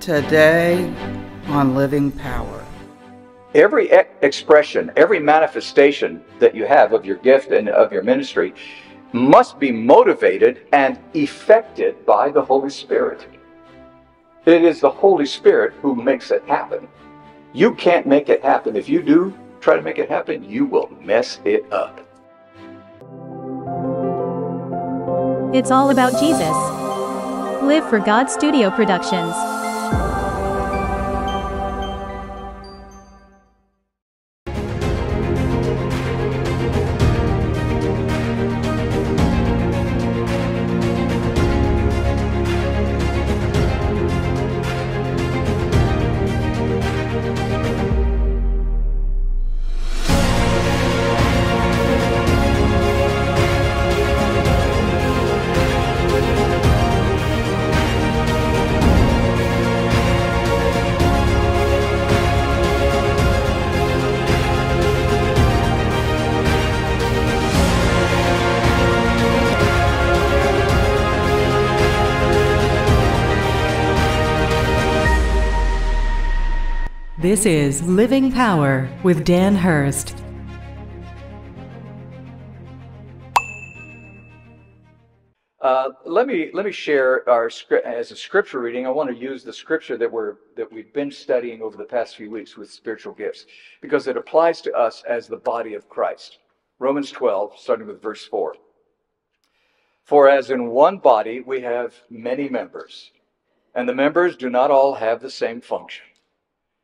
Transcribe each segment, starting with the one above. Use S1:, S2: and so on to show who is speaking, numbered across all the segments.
S1: today on Living Power.
S2: Every e- expression, every manifestation that you have of your gift and of your ministry must be motivated and effected by the Holy Spirit. It is the Holy Spirit who makes it happen. You can't make it happen. If you do try to make it happen, you will mess it up.
S3: It's all about Jesus. Live for God Studio Productions.
S4: This is Living Power with Dan Hurst.
S2: Uh, let me let me share our as a scripture reading. I want to use the scripture that we're that we've been studying over the past few weeks with spiritual gifts because it applies to us as the body of Christ. Romans 12, starting with verse 4. For as in one body we have many members, and the members do not all have the same function.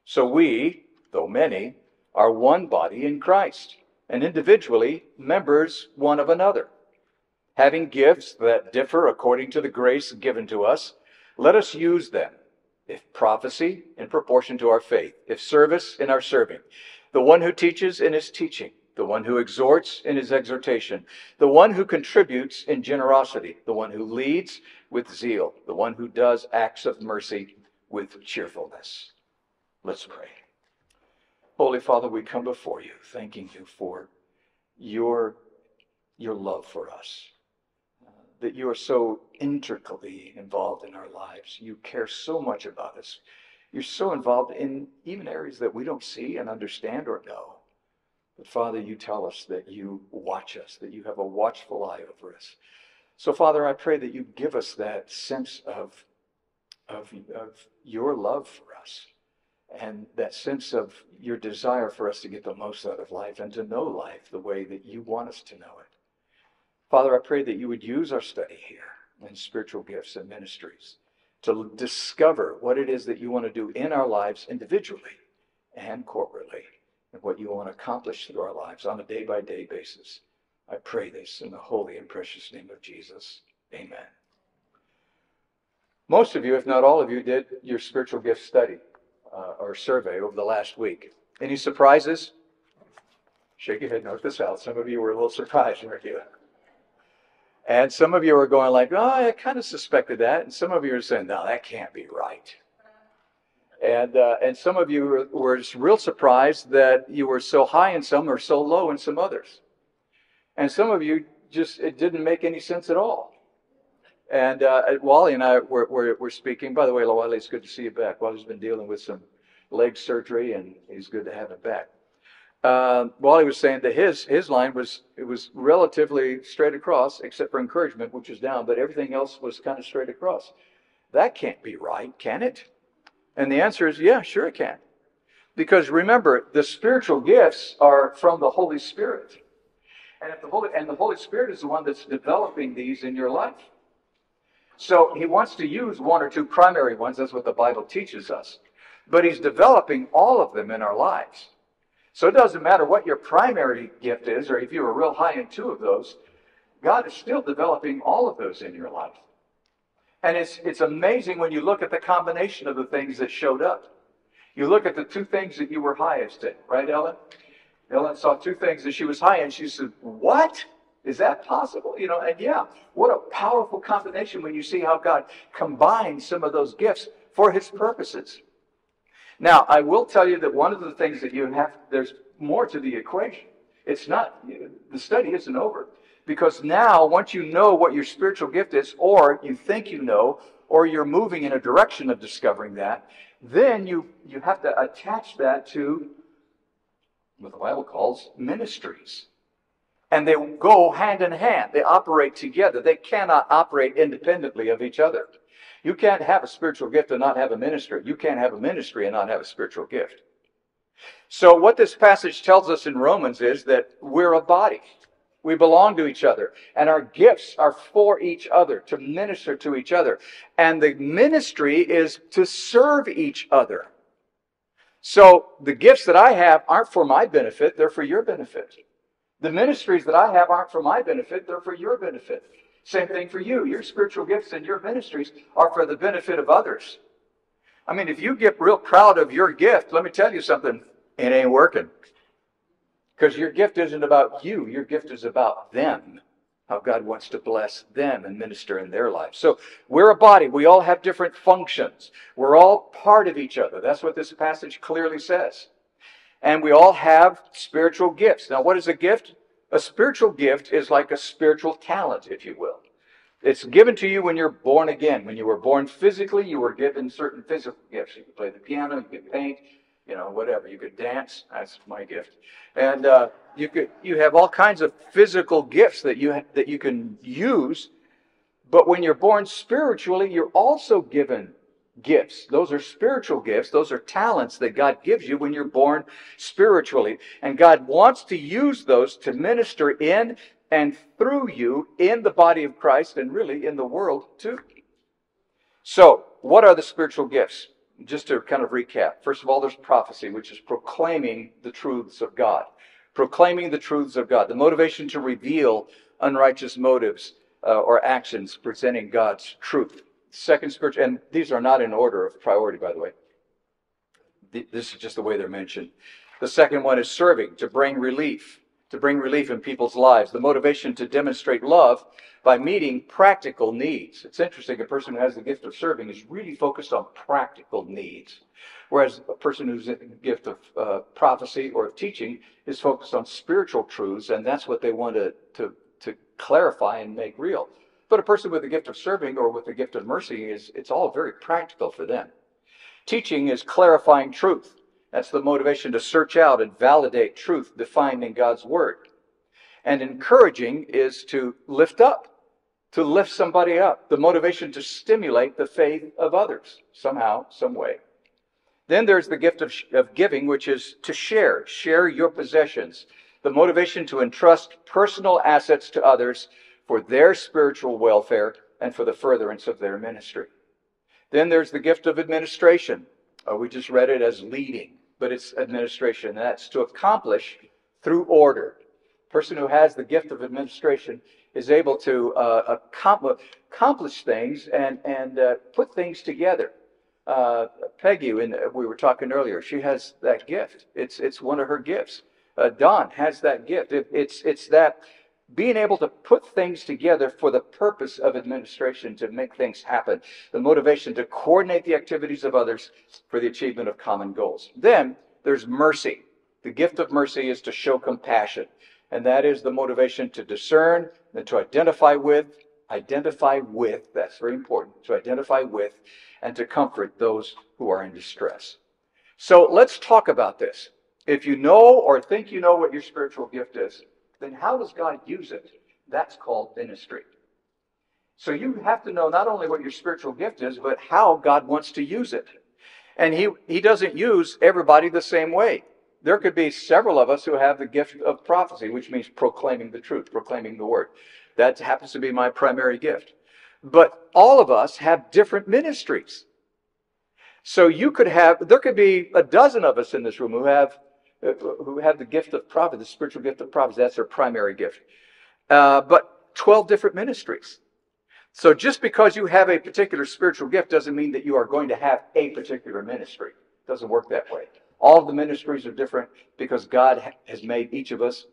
S2: So we, though many, are one body in Christ, and individually members one of another. Having gifts that differ according to the grace given to us, let us use them. If prophecy, in proportion to our faith. If service, in our serving. The one who teaches in his teaching. The one who exhorts in his exhortation. The one who contributes in generosity. The one who leads with zeal. The one who does acts of mercy with cheerfulness. Let's pray. Holy Father, we come before you, thanking you for your, your love for us uh, that you are so intricately involved in our lives. You care so much about us. You're so involved in even areas that we don't see and understand or know. But Father, you tell us that you watch us, that you have a watchful eye over us. So, Father, I pray that you give us that sense of, of, of your love for us and that sense of your desire for us to get the most out of life and to know life the way that you want us to know it. Father, I pray that you would use our study here in spiritual gifts and ministries to discover what it is that you want to do in our lives individually and corporately, and what you want to accomplish through our lives on a day by day basis. I pray this in the holy and precious name of Jesus. Amen. Most of you, if not all of you, did your spiritual gift study uh, survey over the last week. Any surprises? Shake your head, note this out. Some of you were a little surprised, weren't you? And some of you are going like, oh, I kind of suspected that. And some of you are saying, no, that can't be right. And, uh, and some of you were, were real surprised that you were so high in some or so low in some others. And some of you just, it didn't make any sense at all. And uh, Wally and I were, were, were speaking. By the way, Wally, it's good to see you back. Wally's been dealing with some leg surgery, and he's good to have him back uh, Wally was saying that his his line was it was relatively straight across, except for encouragement, which was down, but everything else was kind of straight across. That can't be right, can it? And the answer is, yeah, sure it can. Because remember, the spiritual gifts are from the Holy Spirit. And if the Holy and the Holy Spirit is the one that's developing these in your life. So he wants to use one or two primary ones, that's what the Bible teaches us. But he's developing all of them in our lives. So it doesn't matter what your primary gift is, or if you were real high in two of those, God is still developing all of those in your life. And it's, it's amazing when you look at the combination of the things that showed up. You look at the two things that you were highest in, right, Ellen? Ellen saw two things that she was high in. She said, What? Is that possible? You know, and yeah, what a powerful combination when you see how God combines some of those gifts for his purposes. Now, I will tell you that one of the things that you have, there's more to the equation. It's not, the study isn't over. Because now, once you know what your spiritual gift is, or you think you know, or you're moving in a direction of discovering that, then you, you have to attach that to what the Bible calls ministries. And they go hand in hand. They operate together. They cannot operate independently of each other. You can't have a spiritual gift and not have a ministry. You can't have a ministry and not have a spiritual gift. So, what this passage tells us in Romans is that we're a body. We belong to each other, and our gifts are for each other, to minister to each other. And the ministry is to serve each other. So, the gifts that I have aren't for my benefit, they're for your benefit. The ministries that I have aren't for my benefit, they're for your benefit. Same thing for you. Your spiritual gifts and your ministries are for the benefit of others. I mean, if you get real proud of your gift, let me tell you something, it ain't working. Because your gift isn't about you, your gift is about them. How God wants to bless them and minister in their lives. So we're a body. We all have different functions. We're all part of each other. That's what this passage clearly says. And we all have spiritual gifts. Now, what is a gift? A spiritual gift is like a spiritual talent, if you will. It's given to you when you're born again. When you were born physically, you were given certain physical gifts. You could play the piano, you could paint, you know, whatever. You could dance. That's my gift. And uh, you could you have all kinds of physical gifts that you ha- that you can use. But when you're born spiritually, you're also given gifts. Those are spiritual gifts. Those are talents that God gives you when you're born spiritually. And God wants to use those to minister in and through you in the body of Christ and really in the world too. So, what are the spiritual gifts? Just to kind of recap. First of all, there's prophecy, which is proclaiming the truths of God. Proclaiming the truths of God. The motivation to reveal unrighteous motives uh, or actions presenting God's truth. Second spiritual, and these are not in order of priority, by the way. This is just the way they're mentioned. The second one is serving, to bring relief, to bring relief in people's lives. The motivation to demonstrate love by meeting practical needs. It's interesting, a person who has the gift of serving is really focused on practical needs. Whereas a person who's the gift of uh, prophecy or of teaching is focused on spiritual truths, and that's what they want to, to, to clarify and make real. But a person with the gift of serving or with the gift of mercy is it's all very practical for them. Teaching is clarifying truth. That's the motivation to search out and validate truth defined in God's word. And encouraging is to lift up, to lift somebody up. The motivation to stimulate the faith of others somehow, some way. Then there's the gift of, of giving, which is to share, share your possessions. The motivation to entrust personal assets to others for their spiritual welfare and for the furtherance of their ministry. Then there's the gift of administration. Uh, we just read it as leading, but it's administration. That's to accomplish through order. A person who has the gift of administration is able to uh, accomplish things and, and uh, put things together. Uh, Peggy, when we were talking earlier, she has that gift. It's, it's one of her gifts. Uh, Don has that gift. It, it's, it's that being able to put things together for the purpose of administration to make things happen, the motivation to coordinate the activities of others for the achievement of common goals. Then there's mercy. The gift of mercy is to show compassion, and that is the motivation to discern and to identify with, identify with, that's very important, to identify with and to comfort those who are in distress. So let's talk about this. If you know or think you know what your spiritual gift is, then how does God use it? That's called ministry. So you have to know not only what your spiritual gift is, but how God wants to use it. And he, he doesn't use everybody the same way. There could be several of us who have the gift of prophecy, which means proclaiming the truth, proclaiming the word. That happens to be my primary gift. But all of us have different ministries. So you could have, there could be a dozen of us in this room who have who have the gift of prophecy, the spiritual gift of prophecy. That's their primary gift. Uh, but 12 different ministries. So just because you have a particular spiritual gift doesn't mean that you are going to have a particular ministry. It doesn't work that way. All of the ministries are different because God has made each of us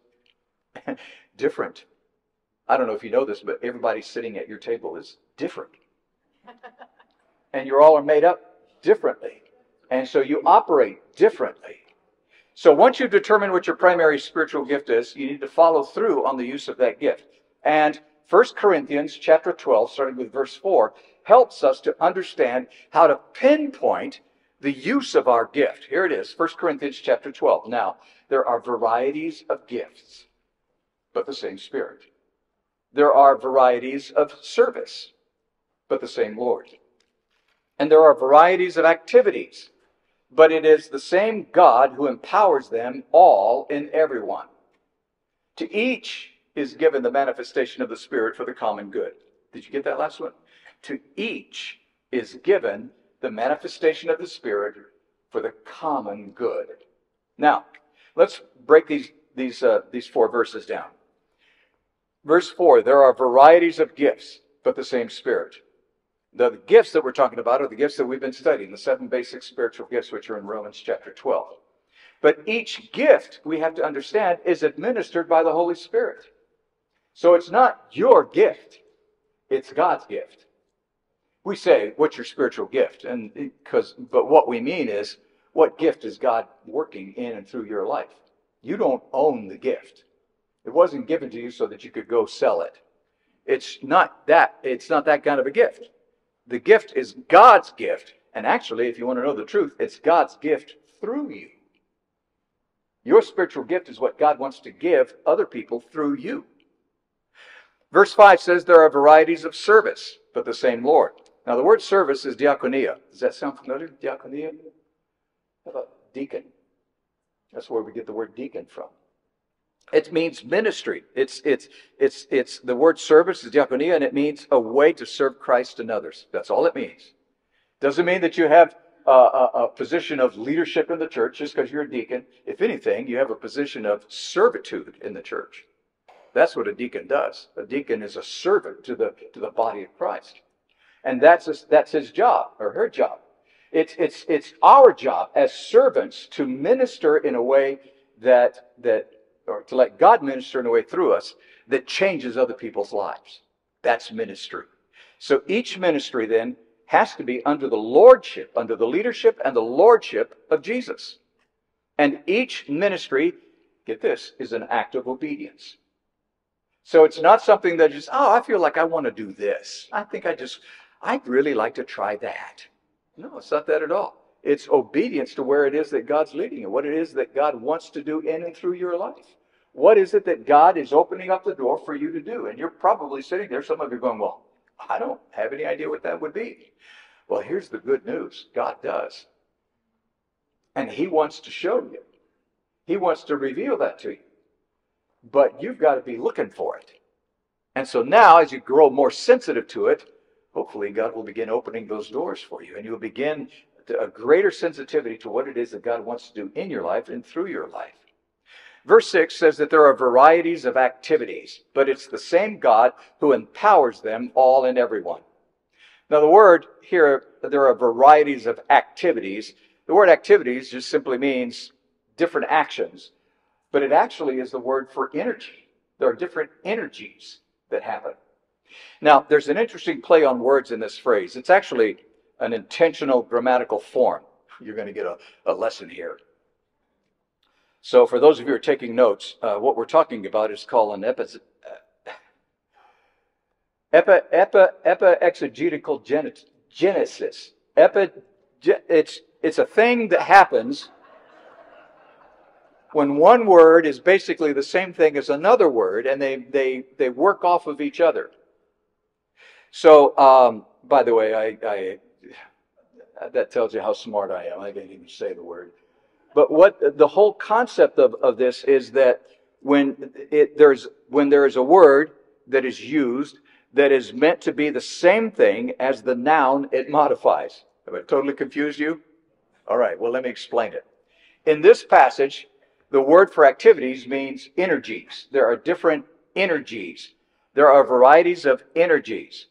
S2: different. I don't know if you know this, but everybody sitting at your table is different. and you all are made up differently. And so you operate differently. So once you've determined what your primary spiritual gift is, you need to follow through on the use of that gift. And 1 Corinthians chapter 12, starting with verse 4, helps us to understand how to pinpoint the use of our gift. Here it is, 1 Corinthians chapter 12. Now, there are varieties of gifts, but the same Spirit. There are varieties of service, but the same Lord. And there are varieties of activities, but it is the same God who empowers them all in everyone. To each is given the manifestation of the Spirit for the common good. Did you get that last one? To each is given the manifestation of the Spirit for the common good. Now, let's break these, these, uh, these four verses down. Verse 4 there are varieties of gifts, but the same Spirit. The gifts that we're talking about are the gifts that we've been studying, the seven basic spiritual gifts, which are in Romans chapter 12. But each gift, we have to understand, is administered by the Holy Spirit. So it's not your gift, it's God's gift. We say, What's your spiritual gift? And eh, because, but what we mean is, what gift is God working in and through your life? You don't own the gift. It wasn't given to you so that you could go sell it. It's not that, it's not that kind of a gift. The gift is God's gift. And actually, if you want to know the truth, it's God's gift through you. Your spiritual gift is what God wants to give other people through you. Verse 5 says there are varieties of service, but the same Lord. Now, the word service is diakonia. Does that sound familiar? Diakonia? How about deacon? That's where we get the word deacon from. It means ministry. It's, it's, it's, it's the word service is diakonia, and it means a way to serve Christ and others. That's all it means. Doesn't mean that you have a, a, a position of leadership in the church just because you're a deacon. If anything, you have a position of servitude in the church. That's what a deacon does. A deacon is a servant to the, to the body of Christ. And that's, a, that's his job or her job. It's, it's, it's our job as servants to minister in a way that, that or to let God minister in a way through us that changes other people's lives. That's ministry. So each ministry then has to be under the lordship, under the leadership and the lordship of Jesus. And each ministry, get this, is an act of obedience. So it's not something that just, oh, I feel like I want to do this. I think I just, I'd really like to try that. No, it's not that at all. It's obedience to where it is that God's leading you, what it is that God wants to do in and through your life. What is it that God is opening up the door for you to do? And you're probably sitting there, some of you going, Well, I don't have any idea what that would be. Well, here's the good news God does. And He wants to show you, He wants to reveal that to you. But you've got to be looking for it. And so now, as you grow more sensitive to it, hopefully God will begin opening those doors for you and you'll begin a greater sensitivity to what it is that God wants to do in your life and through your life. Verse 6 says that there are varieties of activities, but it's the same God who empowers them all and everyone. Now, the word here, there are varieties of activities. The word activities just simply means different actions, but it actually is the word for energy. There are different energies that happen. Now, there's an interesting play on words in this phrase. It's actually an intentional grammatical form. You're going to get a, a lesson here. So, for those of you who are taking notes, uh, what we're talking about is called an epi, epi, epi, epi exegetical genesis. Epi, it's, it's a thing that happens when one word is basically the same thing as another word and they, they, they work off of each other. So, um, by the way, I, I, that tells you how smart I am. I didn't even say the word. But what the whole concept of, of this is that when it, there's when there is a word that is used that is meant to be the same thing as the noun it modifies. Have I totally confused you? All right, well, let me explain it. In this passage, the word for activities means energies. There are different energies. There are varieties of energies.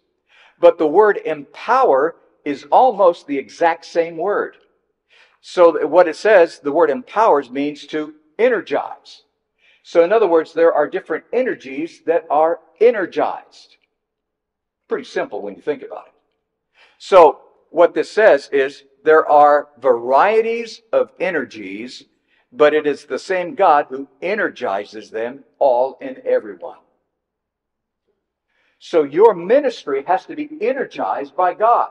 S2: But the word empower is almost the exact same word. So what it says, the word empowers means to energize. So in other words, there are different energies that are energized. Pretty simple when you think about it. So what this says is there are varieties of energies, but it is the same God who energizes them all in everyone. So your ministry has to be energized by God.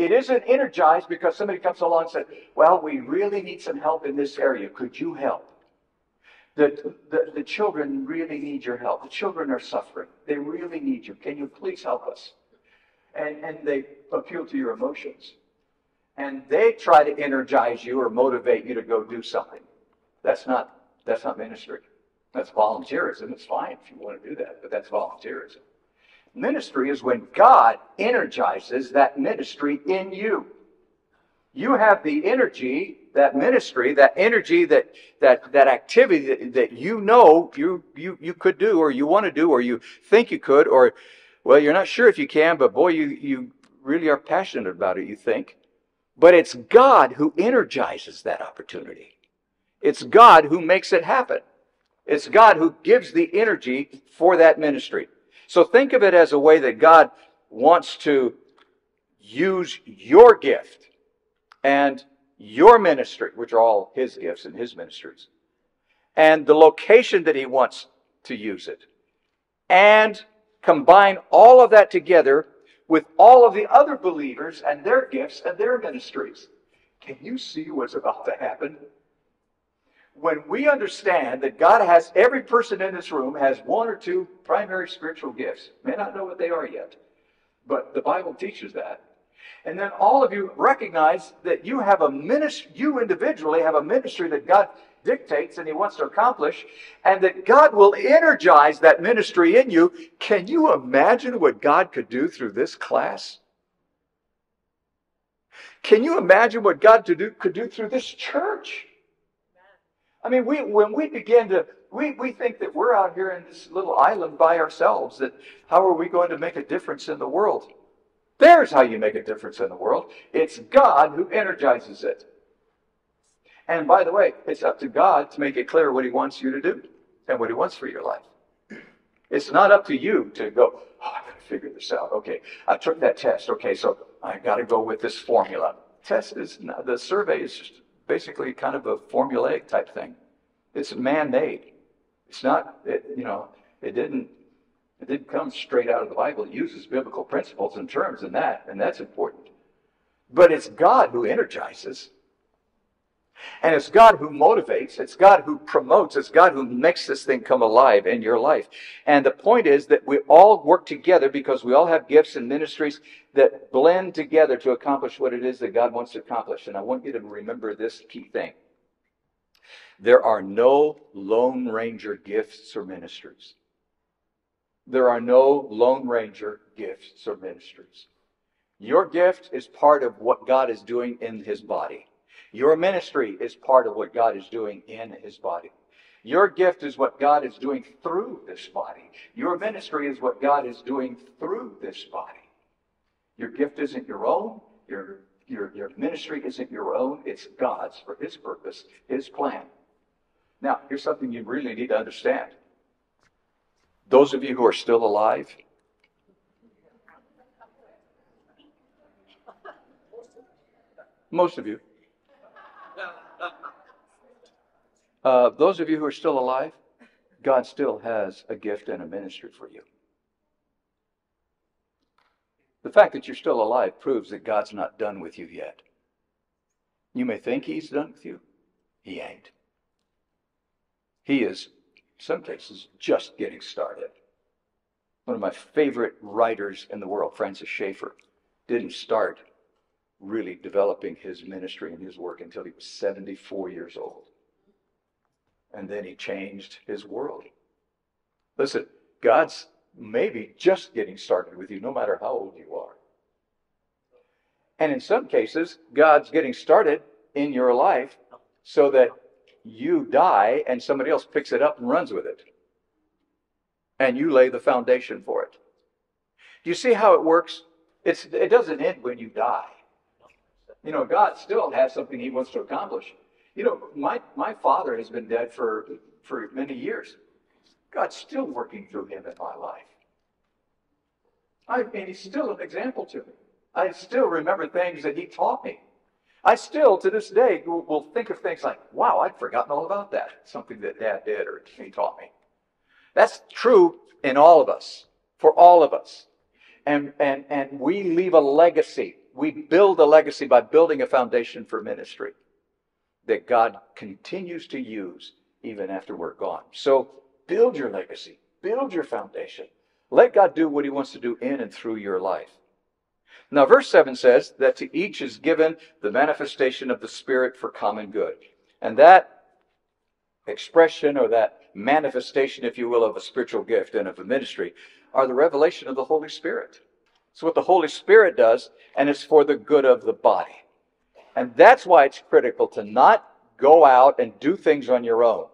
S2: It isn't energized because somebody comes along and says, Well, we really need some help in this area. Could you help? The, the, the children really need your help. The children are suffering. They really need you. Can you please help us? And, and they appeal to your emotions. And they try to energize you or motivate you to go do something. That's not, that's not ministry. That's volunteerism. It's fine if you want to do that, but that's volunteerism. Ministry is when God energizes that ministry in you. You have the energy, that ministry, that energy, that that that activity that, that you know you you you could do, or you want to do, or you think you could, or well, you're not sure if you can, but boy, you you really are passionate about it. You think, but it's God who energizes that opportunity. It's God who makes it happen. It's God who gives the energy for that ministry. So think of it as a way that God wants to use your gift and your ministry, which are all His gifts and His ministries, and the location that He wants to use it, and combine all of that together with all of the other believers and their gifts and their ministries. Can you see what's about to happen? When we understand that God has every person in this room has one or two primary spiritual gifts, may not know what they are yet, but the Bible teaches that. And then all of you recognize that you have a ministry, you individually have a ministry that God dictates and He wants to accomplish, and that God will energize that ministry in you. Can you imagine what God could do through this class? Can you imagine what God could do, through this church? I mean, we, when we begin to, we, we think that we're out here in this little island by ourselves, that how are we going to make a difference in the world? There's how you make a difference in the world. It's God who energizes it. And by the way, it's up to God to make it clear what He wants you to do and what He wants for your life. It's not up to you to go, oh, I've gotta figure this out. Okay, I took that test. Okay, so I've gotta go with this formula. Test is, the survey is just basically kind of a formulaic type thing. It's man-made. It's not, it, you know, it didn't, it didn't come straight out of the Bible. It uses biblical principles and terms and that, and that's important. But it's God who energizes. And it's God who motivates, it's God who promotes, it's God who makes this thing come alive in your life. And the point is that we all work together because we all have gifts and ministries that blend together to accomplish what it is that God wants to accomplish. And I want you to remember this key thing. There are no Lone Ranger gifts or ministries. There are no Lone Ranger gifts or ministries. Your gift is part of what God is doing in his body. Your ministry is part of what God is doing in his body. Your gift is what God is doing through this body. Your ministry is what God is doing through this body. Your gift isn't your own. Your, your, your ministry isn't your own. It's God's for his purpose, his plan. Now, here's something you really need to understand. Those of you who are still alive, most of you, Uh, those of you who are still alive, God still has a gift and a ministry for you. The fact that you're still alive proves that God's not done with you yet. You may think He's done with you, He ain't. He is, in some cases, just getting started. One of my favorite writers in the world, Francis Schaeffer, didn't start really developing his ministry and his work until he was 74 years old and then he changed his world. Listen, God's maybe just getting started with you, no matter how old you are. And in some cases, God's getting started in your life so that you die and somebody else picks it up and runs with it. And you lay the foundation for it. Do you see how it works? It's, it doesn't end when you die. You know, God still has something he wants to accomplish. You know, my, my father has been dead for, for many years. God's still working through him in my life. I mean, he's still an example to me. I still remember things that he taught me. I still, to this day, will, think of things like, wow, I'd forgotten all about that. Something that dad did or he taught me. That's true in all of us. for all of us. And, and, and we leave a legacy. We build a legacy by building a foundation for ministry that God continues to use even after we're gone. So build your legacy, build your foundation. Let God do what he wants to do in and through your life. Now, verse 7 says that to each is given the manifestation of the Spirit for common good. And that expression or that manifestation, if you will, of a spiritual gift and of a ministry are the revelation of the Holy Spirit. It's what the Holy Spirit does, and it's for the good of the body. And that's why it's critical to not go out and do things on your own.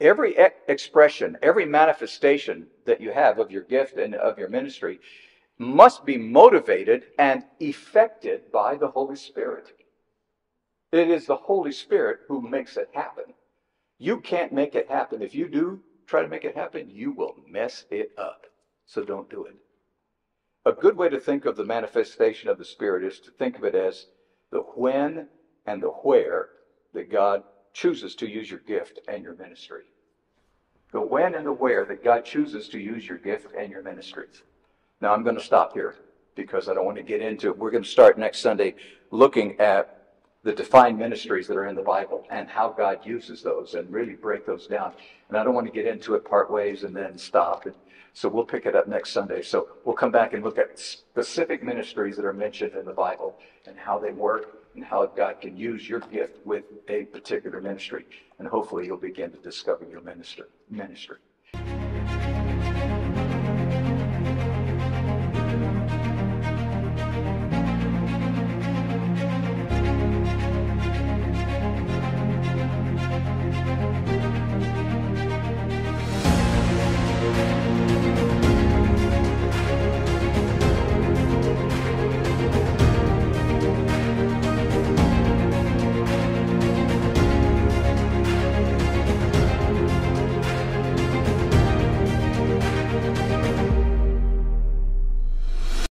S2: Every e- expression, every manifestation that you have of your gift and of your ministry must be motivated and effected by the Holy Spirit. It is the Holy Spirit who makes it happen. You can't make it happen. If you do try to make it happen, you will mess it up. So don't do it. A good way to think of the manifestation of the Spirit is to think of it as the when and the where that God chooses to use your gift and your ministry. The when and the where that God chooses to use your gift and your ministry. Now I'm going to stop here because I don't want to get into it. We're going to start next Sunday looking at the defined ministries that are in the Bible and how God uses those and really break those down. And I don't want to get into it part ways and then stop. And so we'll pick it up next Sunday. So we'll come back and look at specific ministries that are mentioned in the Bible and how they work and how God can use your gift with a particular ministry. And hopefully you'll begin to discover your minister, ministry.